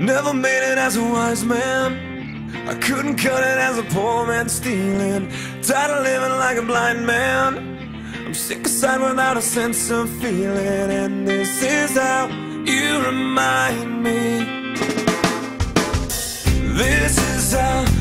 Never made it as a wise man. I couldn't cut it as a poor man stealing. Tired of living like a blind man. I'm sick aside without a sense of feeling. And this is how you remind me. This is how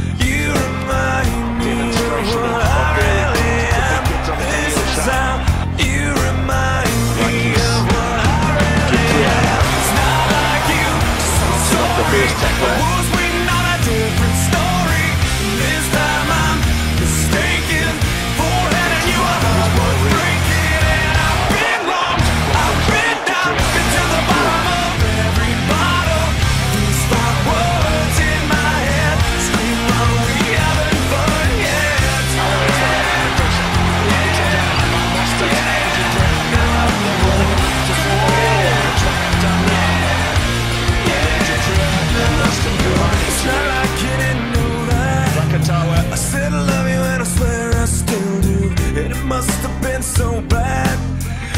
do. It must have been so bad.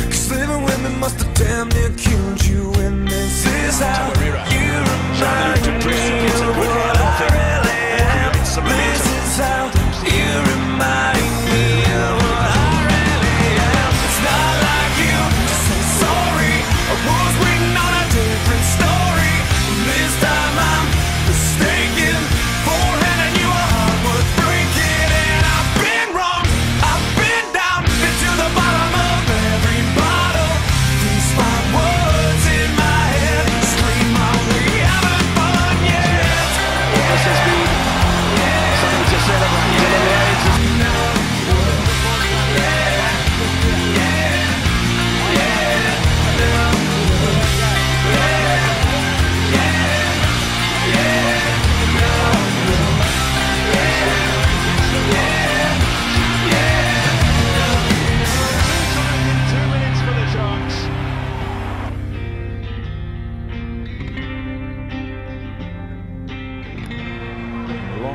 Cause living with me must have damn near killed you. And this is how you remind me of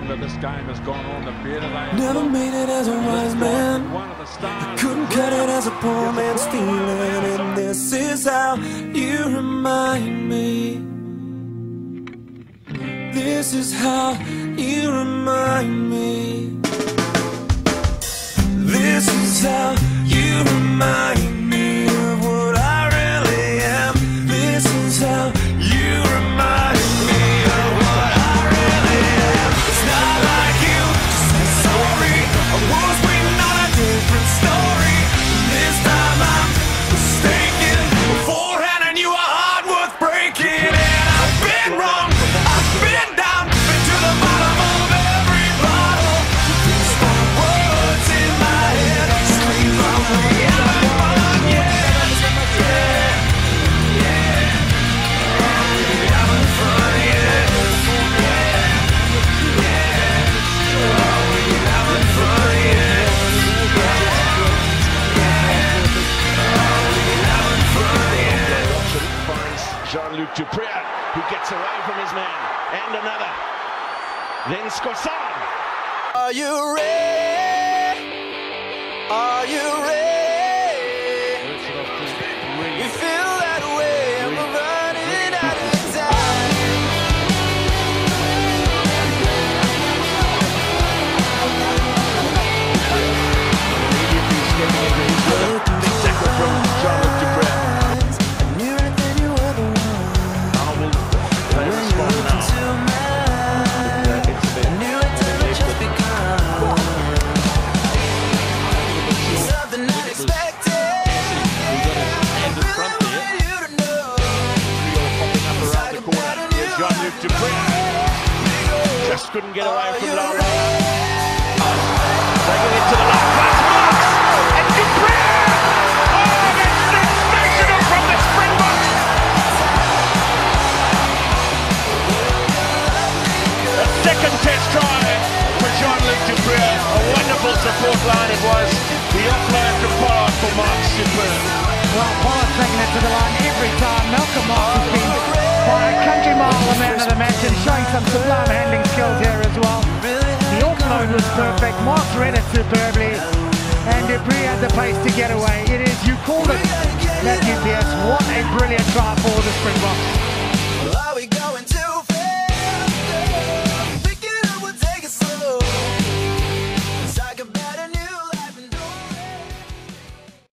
longer this game has gone on, the better they Never made it as a wise man. One of the stars. Couldn't cut it as a poor man stealing, and this is how you remind me. This is how you remind me. Then Scosson. Are you ready? Are? You Here's Just couldn't get away from Laura. Taking it to the left. Pass Marx. And Du Preez. Oh, that's sensational from the Springboks. A second test try for Jean-Luc Du Preez. A wonderful support line it was. The offload from Pollard for Marx superb. Well, Pollard's taking it to the line every time. Malcolm Marx the man of the match and showing some sublime handling skills here as well. The offload was perfect. Marx read it superbly. And Du Preez had the pace to get away. It is, you called it, Matthew Pearce. What a brilliant try for the Springboks.